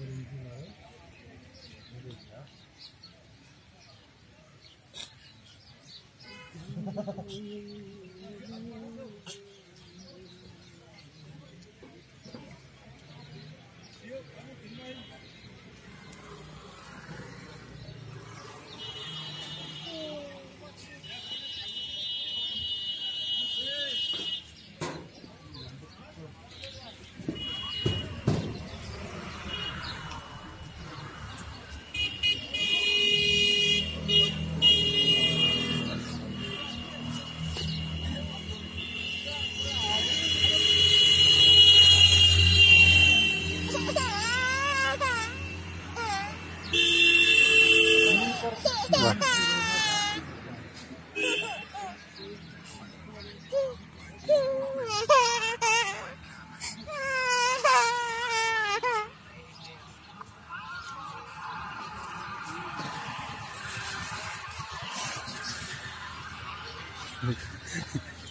Thank you.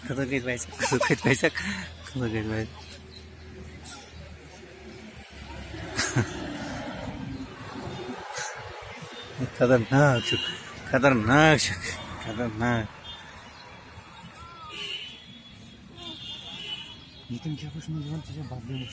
Kazagayt Baysak, Kazagayt Baysak, Kazagayt Baysak. खतरनाक शुक खतरनाक शुक खतरनाक Yetim kapışma zaman size bakıyormuş.